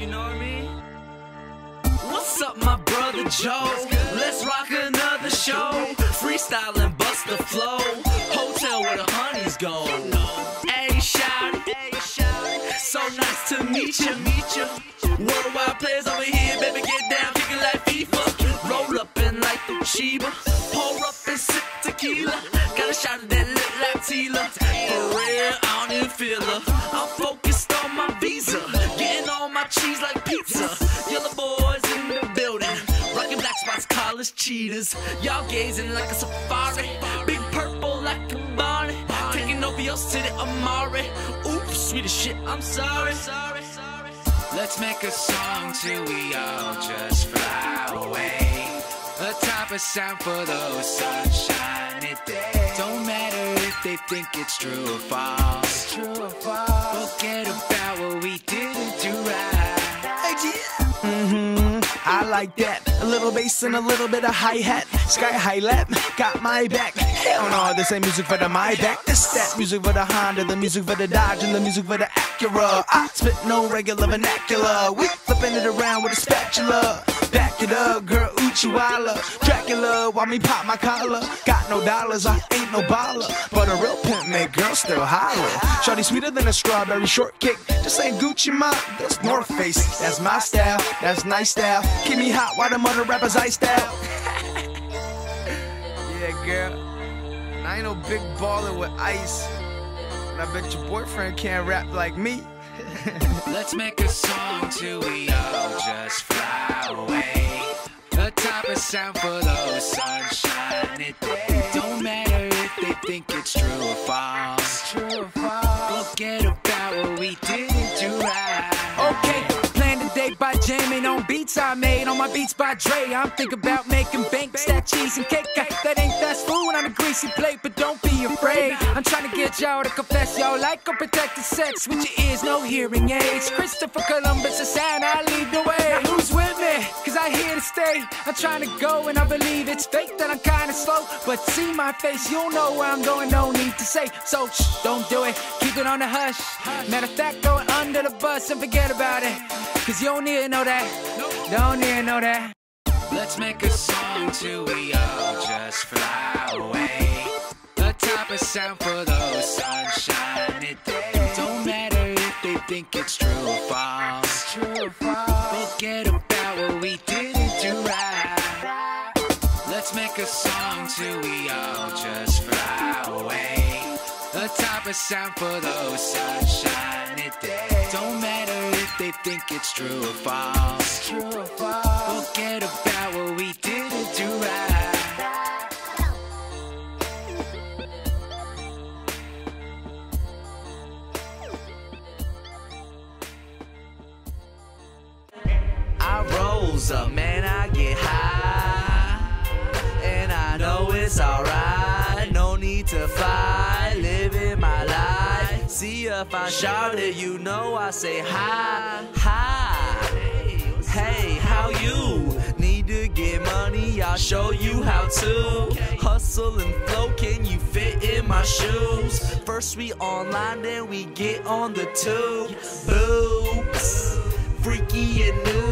you know what I mean? What's up, my brother Joe? Let's rock another show. Freestyle and bust the flow. Hotel where the honeys go. Hey, shout. So nice to meet you. Meet you. Worldwide players over here, baby, get down, kicking like FIFA. Roll up in light the Chiba. Pour up and sip tequila. Got a shot of that lip like Tila. For real, I don't even feel her. I'm focused cheese like pizza. Yellow Boyz in the building. Rocking black spots, college cheetahs. Y'all gazing like a safari. Big purple like a Barney. Taking over your city, Amari. Oops, sweet as shit, I'm sorry. Let's make a song till we all just fly away. A type of sound for those sunshiny days. Don't matter if they think it's true or false. True or false. Forget about what we I like that. A little bass and a little bit of hi hat. Sky high lap, got my back. Hell no, this ain't music for the my back. This that music for the Honda, the music for the Dodge, and the music for the Acura. I spit no regular vernacular. We flipping it around with a spatula. Back it up, girl, Uchiwala. Dracula, while me pop my collar. Got no dollars, I ain't no baller. But a real pimp make girls still holler. Shorty sweeter than a strawberry shortcake. This ain't Gucci mop, this North Face. That's my style, that's nice style. Keep me hot while the mother rappers iced out. yeah, girl. I ain't no big baller with ice. But I bet your boyfriend can't rap like me. Let's make a song till we all just fly away. A type of sound for those sunshiny days. Don't matter if they think it's true or false. True or false. Forget about what we didn't do right. Okay, plan the day by jamming on beats I made on my beats by Dre. I'm thinking about making bank, stack cheese and cake. That ain't fast food on a greasy plate, I'm trying to get y'all to confess y'all like unprotected sex with your ears, no hearing aids. Christopher Columbus, a sound, I lead the way. Now who's with me? Cause I here to stay. I'm trying to go and I believe it's fake that I'm kinda slow. But see my face, you'll know where I'm going, no need to say. So shh, don't do it, keep it on the hush. Matter of fact, go under the bus and forget about it. Cause you don't need to know that. Don't need to know that. Let's make a song till we all just fly away. A type of sound for those sunshiny days. Don't matter if they think it's true or false. True or false. Forget about what we didn't do right. Let's make a song till we all just fly away. A type of sound for those sunshiny days. Don't matter if they think it's true or false. True or false. Forget about rose up, man, I get high. And I know it's alright, no need to fly, living my life. See if I shout it, you know I say hi, hi. Hey, how you? Need to get money, I'll show you how to. Hustle and flow, can you fit in my shoes? First we online, then we get on the tube. Boobs, freaky and new.